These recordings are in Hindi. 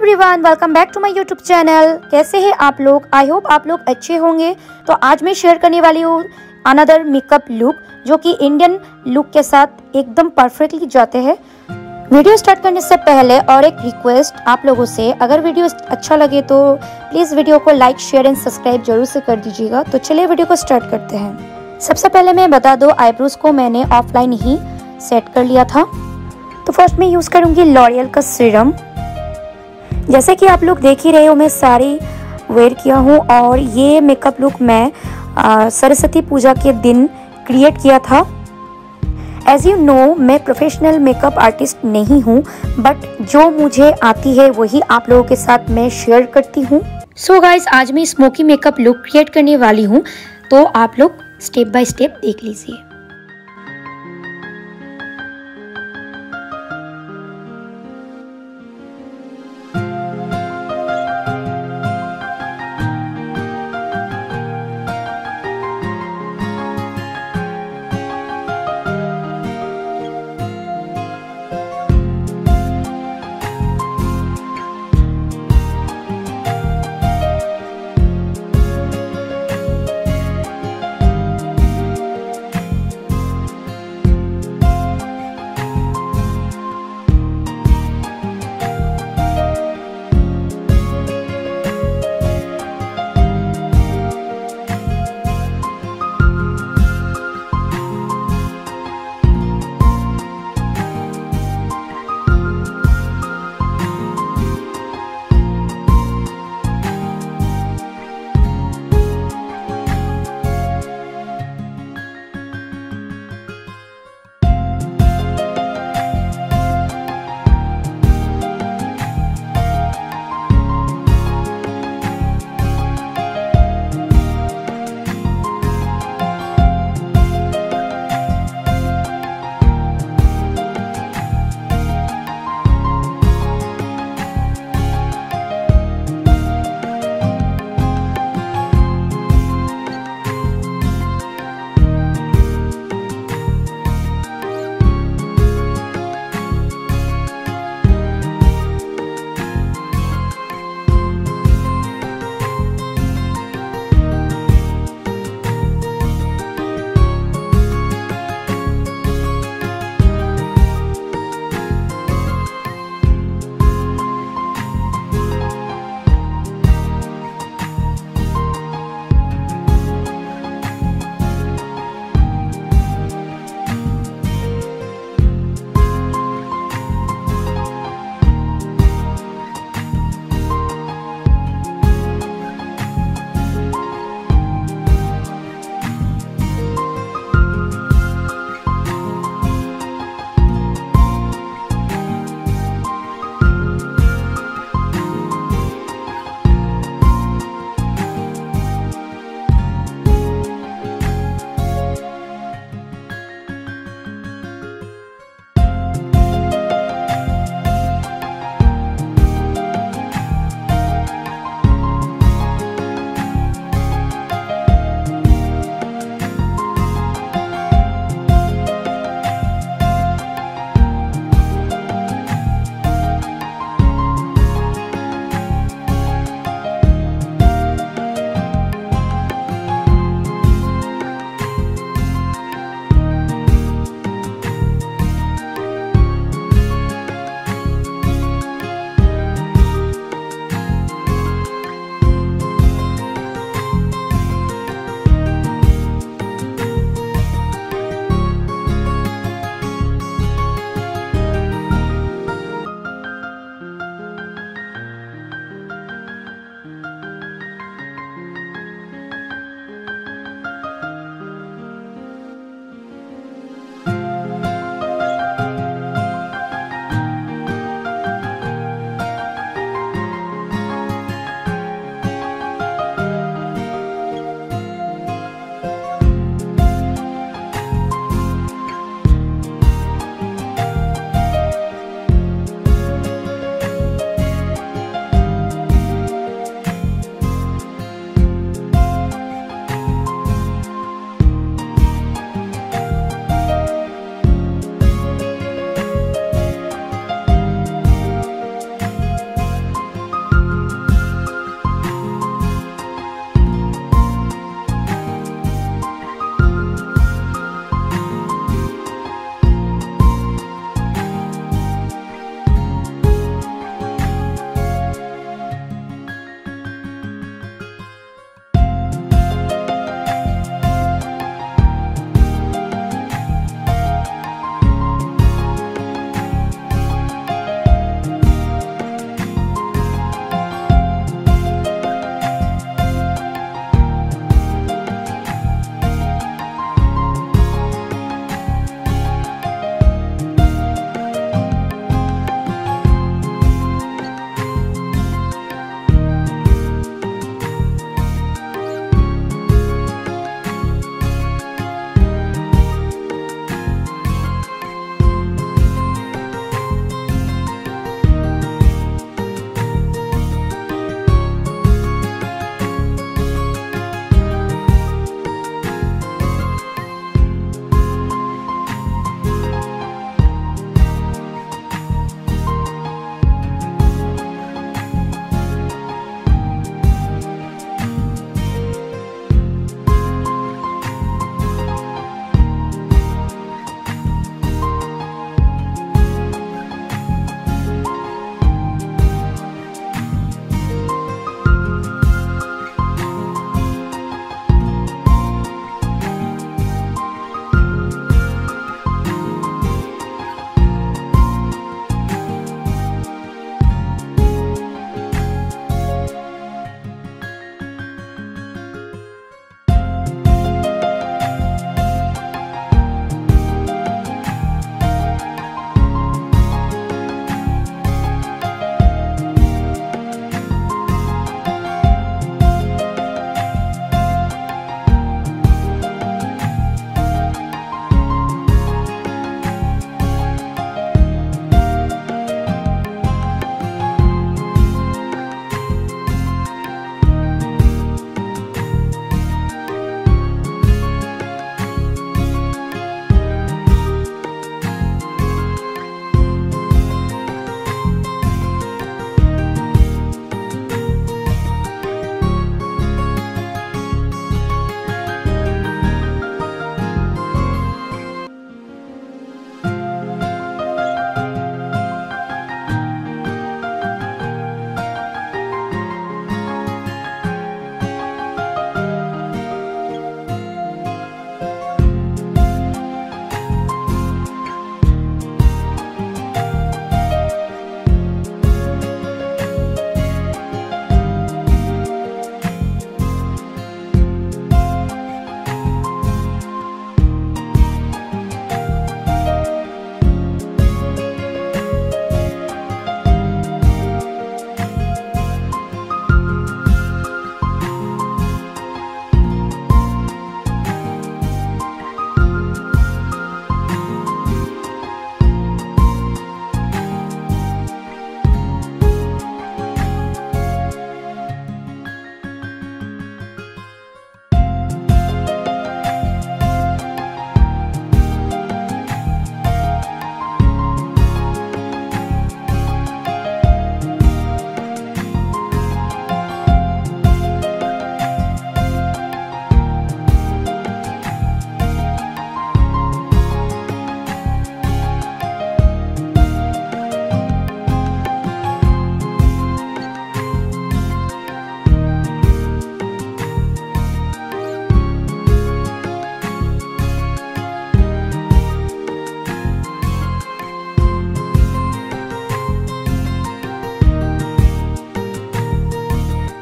Everyone welcome back to my YouTube channel कैसे हैं आप लोग? आई होप आप लोग अच्छे होंगे। तो आज मैं शेयर करने वाली हूँ अनदर मेकअप लुक जो कि इंडियन लुक के साथ एकदम परफेक्टली जाते हैं। वीडियो स्टार्ट करने से पहले और एक रिक्वेस्ट आप लोगों से, अगर वीडियो अच्छा लगे तो प्लीज़ वीडियो को लाइक शेयर एंड सब्सक्राइब ज़रूर से कर दीजिएगा। तो चलिए वीडियो को स्टार्ट करते हैं। सबसे पहले मैं बता दो आईब्रोज को मैंने ऑफलाइन ही सेट कर लिया था। तो फ़र्स्ट मैं यूज़ करूँगी लॉरियल का सीरम जैसे कि आप लोग देख ही रहे हो, मैं साड़ी वेयर किया हूँ और ये मेकअप लुक मैं सरस्वती पूजा के दिन क्रिएट किया था। एज यू नो मैं प्रोफेशनल मेकअप आर्टिस्ट नहीं हूँ बट जो मुझे आती है वही आप लोगों के साथ मैं शेयर करती हूँ। सो गाइज़ आज मैं स्मोकी मेकअप लुक क्रिएट करने वाली हूँ तो आप लोग स्टेप बाय स्टेप देख लीजिए।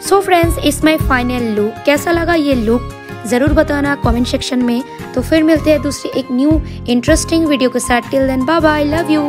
सो फ्रेंड्स इस माई फाइनल लुक कैसा लगा ये लुक ज़रूर बताना कमेंट सेक्शन में। तो फिर मिलते हैं दूसरी एक न्यू इंटरेस्टिंग वीडियो के साथ। Till then bye bye love you